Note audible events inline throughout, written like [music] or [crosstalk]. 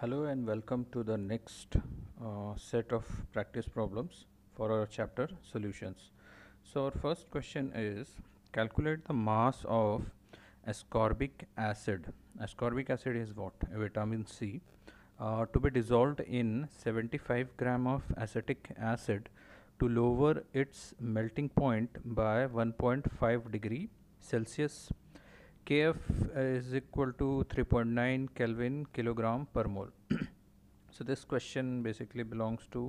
Hello and welcome to the next uh, set of practice problems for our chapter solutions. So our first question is calculate the mass of ascorbic acid. Ascorbic acid is what? Vitamin C uh, to be dissolved in 75 gram of acetic acid to lower its melting point by 1.5 degree Celsius kf is equal to 3.9 kelvin kilogram per mole so this question basically belongs to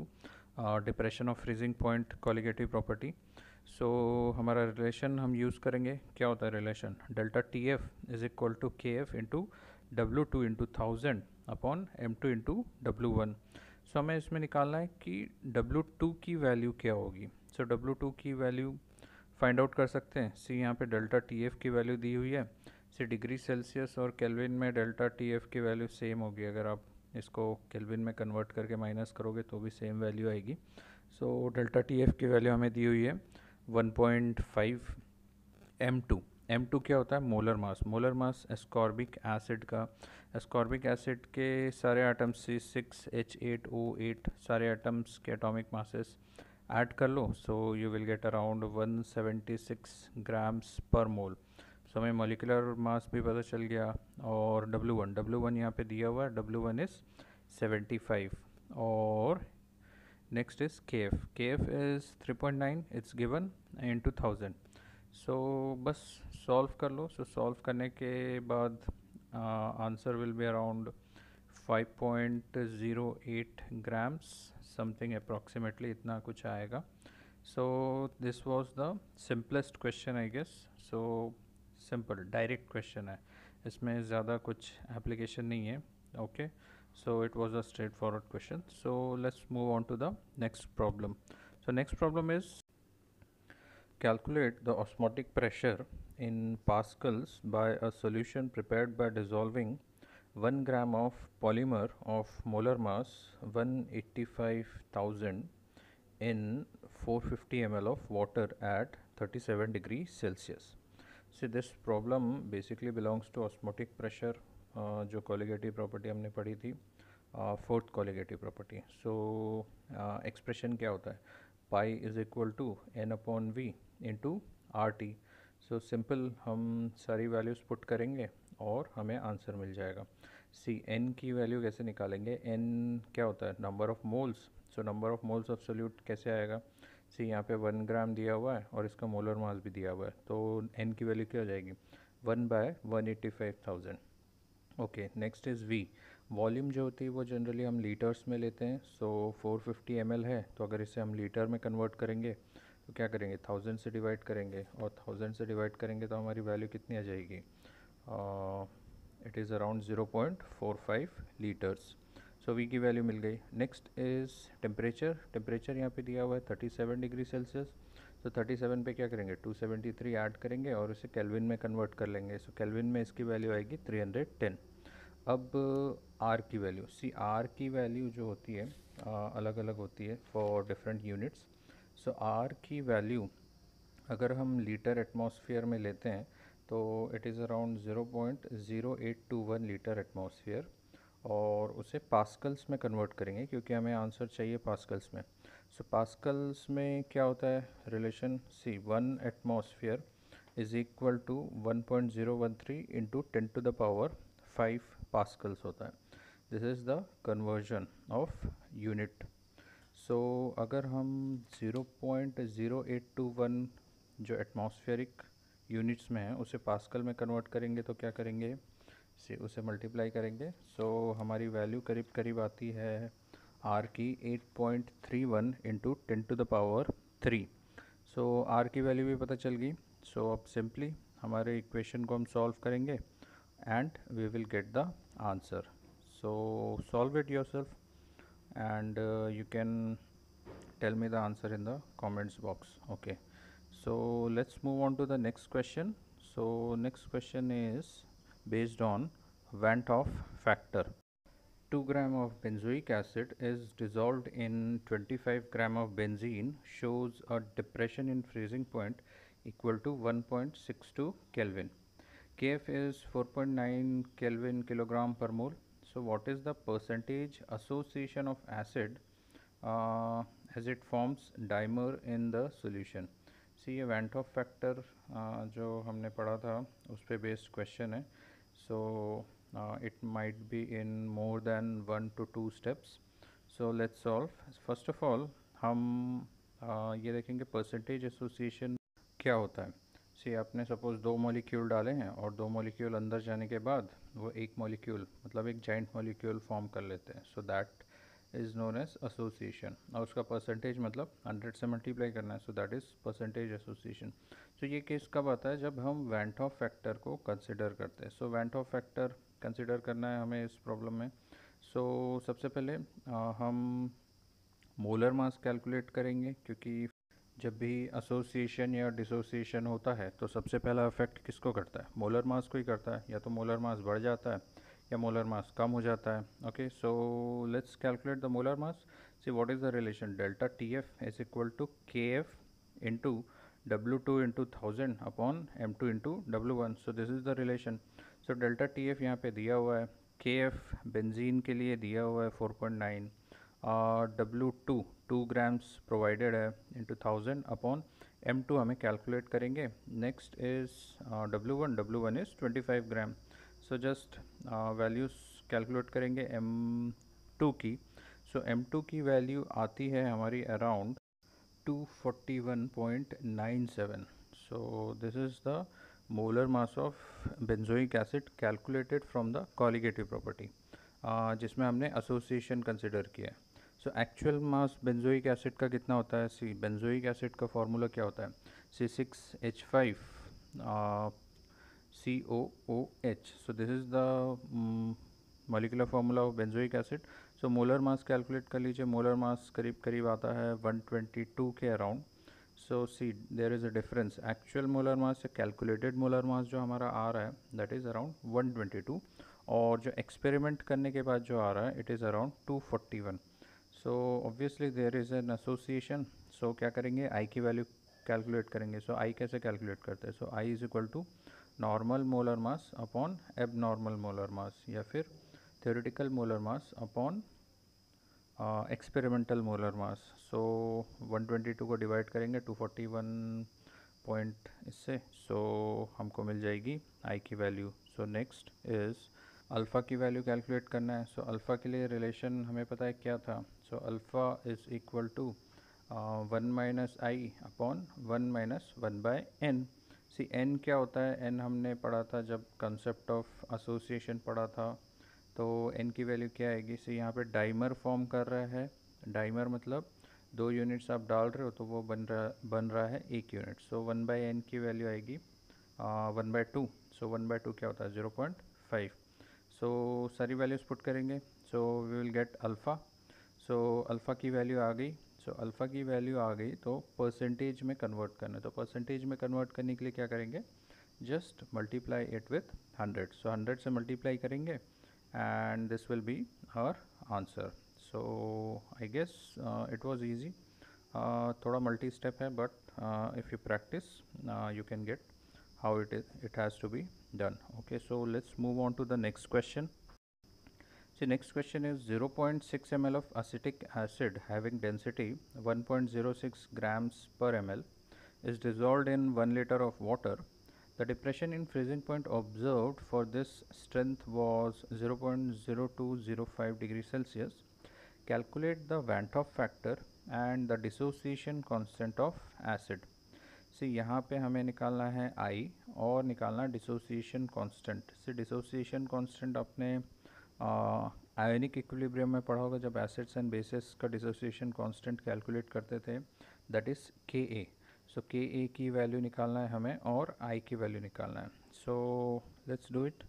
uh, depression of freezing point colligative property so हमारा relation हम use करेंगे क्या होता है F equal to K F into W two into thousand upon M two into W one so हमें इसमें निकालना है कि डब्ल्यू टू की वैल्यू क्या होगी डब्ल्यू टू की वैल्यू फाइंड आउट कर सकते हैं। सी यहाँ पे डेल्टा टी एफ़ की वैल्यू दी हुई है। सी डिग्री सेल्सियस और केल्विन में डेल्टा टी एफ़ की वैल्यू सेम होगी। अगर आप इसको केल्विन में कन्वर्ट करके माइनस करोगे तो भी सेम वैल्यू आएगी। सो डेल्टा टी एफ़ की वैल्यू हमें दी हुई है 1.5 M2 M2 क्या होता है? Molar mass molar mass ascorbic acid का। एस्कॉर्बिक एसिड के सारे items C six H eight O eight सारे आइटम्स के एटॉमिक मासेस ऐड कर लो so you will get around 176 grams per mole so हमें मोलिकुलर मास भी पता चल गया और W1 W1 यहाँ पर दिया हुआ है W1 इज़ 75 और next is K F K F is 3.9 it's given in two thousand so बस सॉल्व कर लो सो so, सॉल्व करने के बाद answer will be around 5.08 grams something approximately इतना कुछ आएगा। So this was the simplest question I guess so simple direct question है। इसमें ज़्यादा कुछ एप्लीकेशन नहीं है okay so it was a straight forward question so let's move on to the next problem so next problem is calculate the osmotic pressure in pascals by a solution prepared by dissolving one gram of polymer of molar mass one eighty five thousand in four fifty M L of water at thirty seven degree Celsius see this problem basically belongs to osmotic pressure जो colligative property हमने पढ़ी थी fourth colligative property so expression क्या होता है? Pi is equal to N upon V into R T so simple हम सारी values put करेंगे और हमें आंसर मिल जाएगा। सी एन की वैल्यू कैसे निकालेंगे? एन क्या होता है? Number of moles so number of moles of solute कैसे आएगा? सी, यहाँ पे वन ग्राम दिया हुआ है और इसका मोलर मास भी दिया हुआ है। तो एन की वैल्यू क्या हो जाएगी? One by one eighty five thousand okay next is V volume जो होती है वो जनरली हम लीटर्स में लेते हैं। सो फोर फिफ्टी एम है। तो अगर इसे हम लीटर में कन्वर्ट करेंगे तो क्या करेंगे? थाउज़ेंड से डिवाइड करेंगे और थाउज़ेंड से डिवाइड करेंगे तो हमारी वैल्यू कितनी आ जाएगी? It is around zero point four five litres so V की वैल्यू मिल गई. नेक्स्ट इज़ टेम्परेचर टेम्परेचर यहाँ पे दिया हुआ है थर्टी सेवन डिग्री सेल्सियस तो थर्टी सेवन पे क्या करेंगे? टू सेवेंटी थ्री ऐड करेंगे और उसे कैलविन में कन्वर्ट कर लेंगे. सो so, कैलविन में इसकी वैल्यू आएगी थ्री हंड्रेड टेन अब आर की वैल्यू सी आर की वैल्यू जो होती है आ, अलग अलग होती है for different units so R की वैल्यू अगर हम लीटर एटमॉस्फेयर में लेते हैं तो it is around zero point zero eight two one litre atmosphere और उसे पास्कल्स में कन्वर्ट करेंगे क्योंकि हमें आंसर चाहिए पास्कल्स में। सो so, पास्कल्स में क्या होता है? Relation see one atmosphere is equal to one point zero one three into ten to the power five pascals होता है। This is the conversion of unit so अगर हम zero point zero eight two one जो atmospheric units में है उसे pascal में convert करेंगे तो क्या करेंगे? से उसे मल्टीप्लाई करेंगे। सो so, हमारी वैल्यू करीब करीब आती है आर की 8.31 point three one into ten to the power three so R की वैल्यू भी पता चल गई। सो so, अब सिंपली हमारे इक्वेशन को हम सॉल्व करेंगे and we will get the answer so solve it yourself and you can tell me the answer in the comments box okay so let's move on to the next question so next question is based on Van't Hoff factor 2 gram of benzoic acid is dissolved in 25 gram of benzene shows a depression in freezing point equal to 1.62 Kelvin. Kf is 4.9 Kelvin kilogram per mole. so what is the percentage association of acid uh, as it forms dimer in the solution see ये van't Hoff factor जो हमने पढ़ा था उस पर based question है। So it might be in more than one two two steps so let's solve first of all हम uh, ये देखेंगे परसेंटेज एसोसिएशन क्या होता है। सी आपने सपोज़ दो मॉलिक्यूल डाले हैं और दो मॉलिक्यूल अंदर जाने के बाद वो एक मॉलिक्यूल मतलब एक जॉइंट मॉलिक्यूल फॉर्म कर लेते हैं। So that is known as association और उसका परसेंटेज मतलब 100 से मल्टीप्लाई करना है so that is percentage association so ये केस कब आता है? जब हम वेंट ऑफ़ फैक्टर को कंसिडर करते हैं। So van't Hoff factor consider करना है हमें इस प्रॉब्लम में। सो so, सबसे पहले आ, हम मोलर मास कैलकुलेट करेंगे क्योंकि जब भी एसोसिएशन या डिसोसिएशन होता है तो सबसे पहला इफ़ेक्ट किसको करता है? मोलर मास को ही करता है या तो मोलर मास बढ़ जाता है या मोलर मास कम हो जाता है। Okay so let's calculate the molar mass see what is the relation delta T F is equal to K F into W two into thousand upon M two into W one so this is the relation so delta T F यहाँ पे दिया हुआ है। के F benzene के लिए दिया हुआ है फोर पॉइंट नाइन और W two two grams provided है into thousand upon M two हमें कैलकुलेट करेंगे। Next is W one W one is twenty five gram so just values calculate करेंगे एम टू की। सो एम टू की value आती है हमारी around two forty one point nine seven. So this is the molar mass of benzoic acid calculated from the colligative property जिसमें हमने association consider किया है। So actual mass benzoic acid का कितना होता है? सी, बेंजोइक एसिड का formula क्या होता है? C six H five C O O H so this is the molecular formula of benzoic acid so molar mass calculate कर लीजिए मोलर मास करीब करीब आता है 122 के around so see there is a difference actual molar mass से calculated molar mass जो हमारा आ रहा है दैट इज़ अराउंड 122 और जो एक्सपेरिमेंट करने के बाद जो आ रहा है it is around 241 so obviously there is an association so क्या करेंगे आई की वैल्यू कैलकुलेट करेंगे सो so, आई कैसे कैलकुलेट करते हैं so I is equal to normal molar mass upon abnormal molar mass या फिर theoretical molar mass upon experimental molar mass so 122 को डिवाइड करेंगे 241 पॉइंट इससे सो so, हमको मिल जाएगी आई की value so next is alpha की वैल्यू कैलकुलेट करना है. सो so, अल्फ़ा के लिए रिलेशन हमें पता है क्या था? So alpha is equal to one minus I upon one minus one by N see N क्या होता है? एन हमने पढ़ा था जब कंसेप्ट ऑफ़ एसोसिएशन पढ़ा था तो एन की वैल्यू क्या आएगी? सी, यहाँ पे डाइमर फॉर्म कर रहा है। डाइमर मतलब दो यूनिट्स आप डाल रहे हो तो वो बन रहा बन रहा है एक unit so one by N की वैल्यू आएगी one by two so one by two क्या होता है? ज़ीरो पॉइंट फाइव सो सारी वैल्यूज़ पुट करेंगे. So we will get alpha so alpha की वैल्यू आ गई. सो so, अल्फ़ा की वैल्यू आ गई तो परसेंटेज में कन्वर्ट करना तो परसेंटेज में कन्वर्ट करने के लिए क्या करेंगे? Just multiply it with hundred so hundred से मल्टीप्लाई करेंगे and this will be our answer so I guess it was easy थोड़ा मल्टी स्टेप है but if you practice you can get how it is it has to be done. Okay so let's move on to the next question. So next question is 0.6 ml of acetic acid having density 1.06 grams per ml is dissolved in 1 liter of water the depression in freezing point observed for this strength was 0.0205 degrees celsius calculate the Van't Hoff factor and the dissociation constant of acid से यहाँ पे हमें निकालना है I और निकालना dissociation constant से dissociation constant अपने आयोनिक इक्विलिब्रियम में पढ़ा होगा जब एसिड्स एंड बेसिस का डिसोसिएशन कांस्टेंट कैलकुलेट करते थे दैट इज़ के ए सो के ए की वैल्यू निकालना है हमें और आई की वैल्यू निकालना है। So let's do it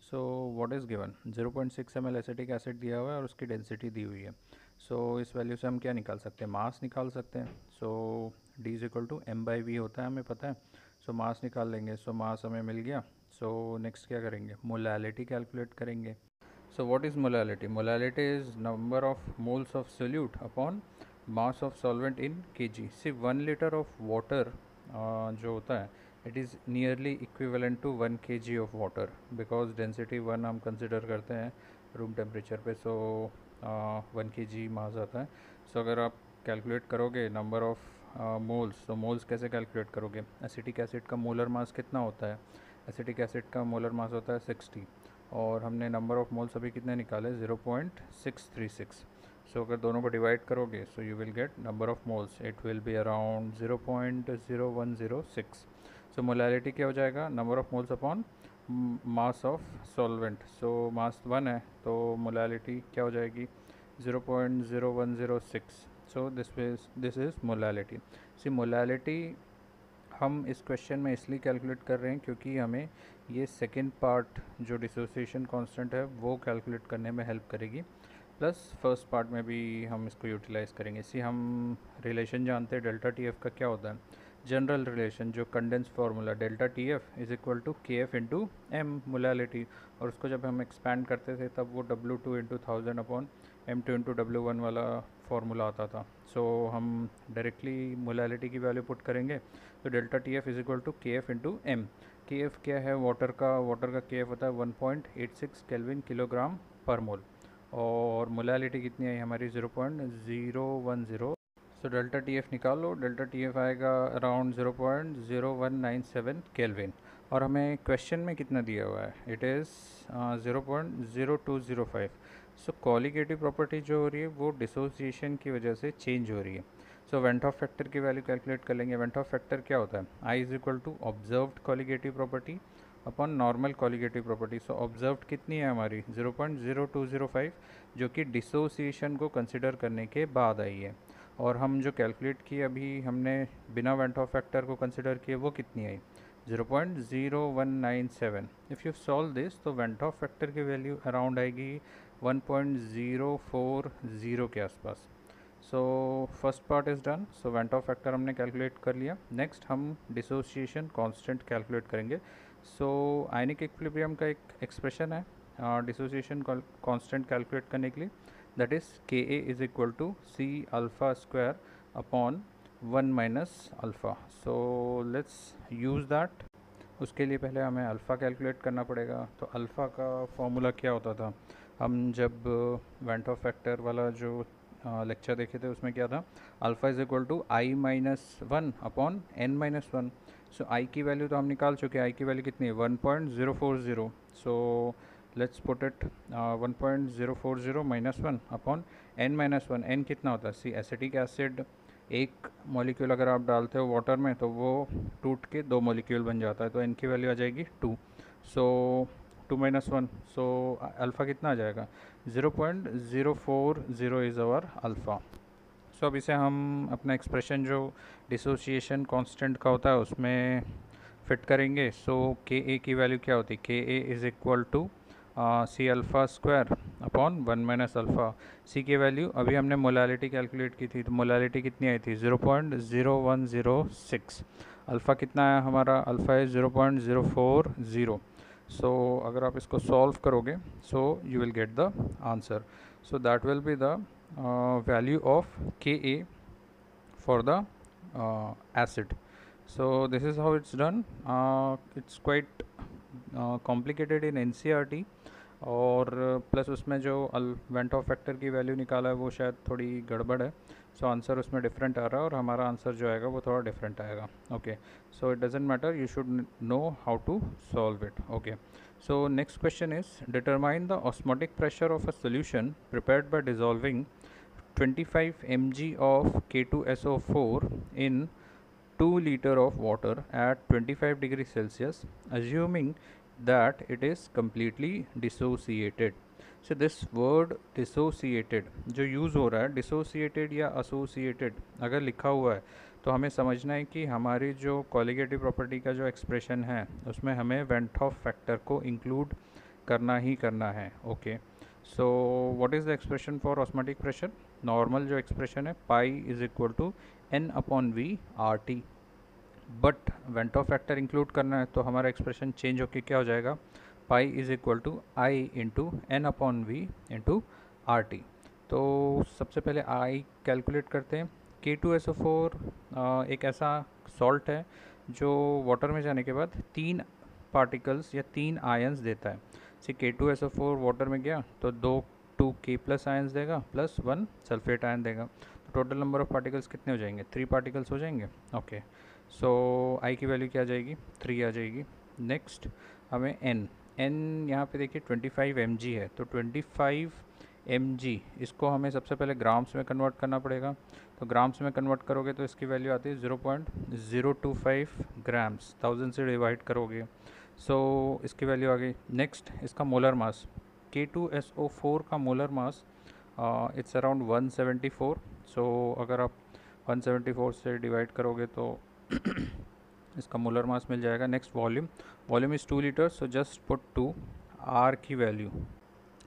so what is given 0.6 point six M L acetic acid दिया हुआ है और उसकी डेंसिटी दी हुई है। सो so, इस वैल्यू से हम क्या निकाल सकते हैं? मास निकाल सकते हैं। So D is equal to M by V होता है हमें पता है। सो so, मास निकाल लेंगे। सो so, मास हमें मिल गया। सो so, नेक्स्ट क्या करेंगे? मोलैलिटी कैलकुलेट करेंगे। So what is molality molality is number of moles of solute upon mass of solvent in K G सिर्फ़ वन लीटर ऑफ़ वाटर जो होता है it is nearly equivalent to one K G of water because density one हम consider करते हैं room temperature पे so one K जी मास आता है। सो so, अगर आप कैलकुलेट करोगे नंबर ऑफ़ मोल्स तो मोल्स कैसे कैलकुलेट करोगे? एसिटिक एसिड का मोलर मास कितना होता है? एसिटिक एसिड का मोलर मास होता है सिक्सटी और हमने नंबर ऑफ़ मोल्स अभी कितने निकाले? Zero point six three six so अगर दोनों को डिवाइड करोगे so you will get number of moles it will be around zero point zero one zero six so molality क्या हो जाएगा? Number of moles upon mass of solvent so mass one है तो molality क्या हो जाएगी? Zero point zero one zero six so this this is molality C molality हम इस क्वेश्चन में इसलिए कैलकुलेट कर रहे हैं क्योंकि हमें ये सेकेंड पार्ट जो डिसोसिएशन कांस्टेंट है, वो कैलकुलेट करने में हेल्प करेगी। प्लस फ़र्स्ट पार्ट में भी हम इसको यूटिलाइज़ करेंगे। इसी हम रिलेशन जानते हैं डेल्टा टी एफ़ का क्या होता है? जनरल रिलेशन जो condense formula delta T F is equal to K F into M molality और उसको जब हम एक्सपैंड करते थे तब वो W two into thousand upon M two into W one वाला फार्मूला आता था। सो so, हम डायरेक्टली मोलालिटी की वैल्यू पुट करेंगे तो delta T F is equal to K F into M K F क्या है? वाटर का वाटर का के एफ़ होता है one point eight six kelvin kilogram per mole और मोलालिटी कितनी आई? हमारी zero point zero one zero so delta T F निकाल लो डेल्टा टी एफ़ आएगा around zero point zero one nine seven kelvin और हमें क्वेश्चन में कितना दिया हुआ है? It is zero point zero two zero five so colligative property जो हो रही है, वो डिसोसिएशन की वजह से चेंज हो रही है. सो वेंट ऑफ़ फैक्टर की वैल्यू कैलकुलेट कर लेंगे. वेंट ऑफ़ फैक्टर क्या होता है? I is equal to observed colligative property upon normal colligative property so observe कितनी है हमारी? 0.0205 जो कि डिसोसिएशन को कंसिडर करने के बाद आई है. और हम जो कैलकुलेट किए अभी हमने बिना वेंट ऑफ़ फैक्टर को कंसिडर किए, वो कितनी आई? 0.0197 इफ़ यू सॉल्व दिस तो वेंट ऑफ़ फैक्टर की वैल्यू अराउंड आएगी 1.040 के आसपास. So first part is done so van't Hoff factor हमने कैलकुलेट कर लिया. नेक्स्ट हम डिसोसिएशन कांस्टेंट कैलकुलेट करेंगे. सो आइनिक इक्विलिब्रियम का एक एक्सप्रेशन है डिसोसिएशन कांस्टेंट कैलकुलेट करने के लिए. Is K A is equal to C alpha square upon one minus alpha so let's use that उसके लिए पहले हमें अल्फ़ा कैलकुलेट करना पड़ेगा। तो अल्फ़ा का फॉर्मूला क्या होता था? हम जब वेंट ऑफ़ फैक्टर वाला जो लेक्चर देखे थे, उसमें क्या था? Alpha is equal to I minus one upon N minus one so I की वैल्यू तो हम निकाल चुके हैं। आई की वैल्यू कितनी है? One point zero four zero so let's put it one point zero four zero minus one upon N minus one N कितना होता है? सी एसिटिक एसिड एक मॉलिक्यूल अगर आप डालते हो वाटर में तो वो टूट के दो मॉलिक्यूल बन जाता है तो एन की वैल्यू आ जाएगी two so two minus one so alpha कितना आ जाएगा? Zero point zero four zero is our alpha so अब इसे हम अपना एक्सप्रेशन जो डिसोसिएशन कांस्टेंट का होता है, उसमें फिट करेंगे. सो के ए की वैल्यू क्या होती है? K A is equal to C alpha square upon one minus alpha C की वैल्यू अभी हमने मोलालिटी कैलकुलेट की थी तो मोलालिटी कितनी आई थी? Zero point zero one zero six alpha कितना है हमारा? अल्फ़ा है zero point zero four zero so अगर आप इसको सॉल्व करोगे so you will get the answer so that will be the value of K A for the uh, acid. So this is how it's done. Uh, it's quite uh, complicated in NCRT और plus उसमें जो van't Hoff factor की value निकाला है वो शायद थोड़ी गड़बड़ है। सो आंसर उसमें डिफरेंट आ रहा है और हमारा आंसर जो आएगा, वो थोड़ा डिफरेंट आएगा। Okay so it doesn't matter you should know how to solve it okay so next question is determine the osmotic pressure of a solution prepared by dissolving S O four in two litre of of at twenty five degree Celsius assuming that it is completely dissociated. So, this word dissociated, जो use हो रहा है, dissociated या associated, अगर लिखा हुआ है तो हमें समझना है कि हमारी जो कॉलिगेटिव प्रॉपर्टी का जो एक्सप्रेशन है, उसमें हमें वेंट ऑफ़ फैक्टर को इंक्लूड करना ही करना है okay so what is the expression for osmotic pressure normal जो एक्सप्रेशन है pi is equal to N upon V R T but van't factor include करना है तो हमारा एक्सप्रेशन चेंज होकर क्या हो जाएगा? Pi is equal to I into N upon V into R T तो सबसे पहले आई कैलकुलेट करते हैं। के टू एस ओ फोर एक ऐसा सॉल्ट है जो वाटर में जाने के बाद तीन पार्टिकल्स या तीन आयंस देता है। See K two S O four water में गया तो दो टू के प्लस आयन्स देगा प्लस वन सल्फेट आयन देगा। तो टोटल नंबर ऑफ़ पार्टिकल्स कितने हो जाएँगे? थ्री पार्टिकल्स हो जाएँगे? ओके सो आई की वैल्यू क्या आ जाएगी? थ्री आ जाएगी। नेक्स्ट हमें एन एन यहाँ पे देखिए ट्वेंटी फाइव एम जी है। तो ट्वेंटी फाइव एम जी इसको हमें सबसे पहले ग्राम्स में कन्वर्ट करना पड़ेगा। तो ग्राम्स में कन्वर्ट करोगे तो इसकी वैल्यू आती है zero point zero two five grams thousand से डिवाइड करोगे। सो so, इसकी वैल्यू आ गई। नेक्स्ट इसका molar mass K two S O four का molar mass it's around one seventy four so अगर आप वन सेवेंटी फोर से डिवाइड करोगे तो [coughs] इसका मोलर मास मिल जाएगा next volume. Volume is two litre so just put two R की वैल्यू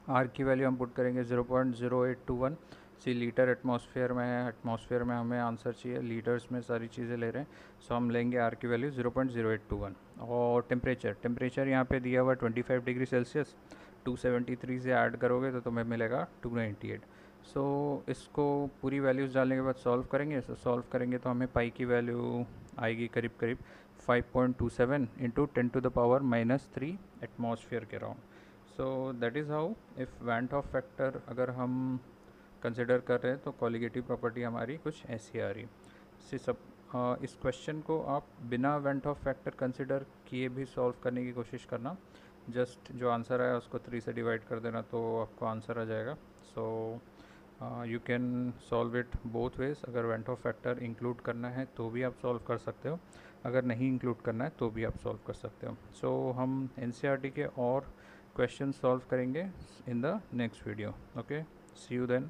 आर की वैल्यू हम पुट करेंगे zero point zero eight two one see litre atmosphere में है एटमॉस्फेयर में हमें आंसर चाहिए। लीटर्स में सारी चीज़ें ले रहे हैं सो so, हम लेंगे आर की value zero point zero eight two one और टेम्परेचर टेम्परेचर यहाँ पे दिया हुआ twenty five degree Celsius two seventy three से ऐड करोगे तो तुम्हें मिलेगा टू नाइन्टी एट सो इसको पूरी वैल्यूज़ डालने के बाद सॉल्व करेंगे। सो so, सॉल्व करेंगे तो हमें पाई की वैल्यू आएगी करीब करीब five point two seven into ten to the power minus three atmosphere के round so that is how if van't Hoff factor अगर हम कंसिडर कर रहे हैं तो कॉलिगेटिव प्रॉपर्टी हमारी कुछ ऐसी आ रही. सी सब आ, इस क्वेश्चन को आप बिना वेंट ऑफ़ फैक्टर कंसिडर किए भी सॉल्व करने की कोशिश करना. जस्ट जो आंसर आया उसको थ्री से डिवाइड कर देना तो आपको आंसर आ जाएगा. So you can solve it both ways अगर वेंट ऑफ़ फैक्टर इंक्लूड करना है तो भी आप सॉल्व कर सकते हो। अगर नहीं इंक्लूड करना है तो भी आप सॉल्व कर सकते हो। सो so, हम एन e के और क्वेश्चन सॉल्व करेंगे in the next video okay see you then